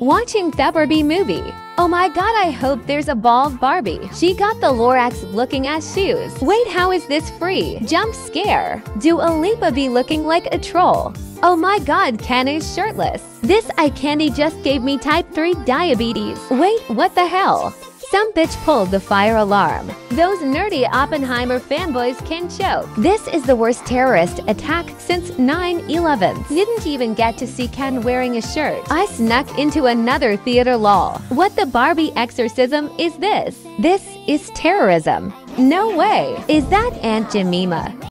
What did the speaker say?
Watching the Barbie movie. Oh my god, I hope there's a bald Barbie. She got the Lorax looking at shoes. Wait, how is this free? Jump scare. Dua Lipa be looking like a troll? Oh my god, Ken is shirtless. This eye candy just gave me type 3 diabetes. Wait, what the hell? Some bitch pulled the fire alarm. Those nerdy Oppenheimer fanboys can choke. This is the worst terrorist attack since 9-11. Didn't even get to see Ken wearing a shirt. I snuck into another theater lol. What the Barbie exorcism is this? This is terrorism. No way. Is that Aunt Jemima?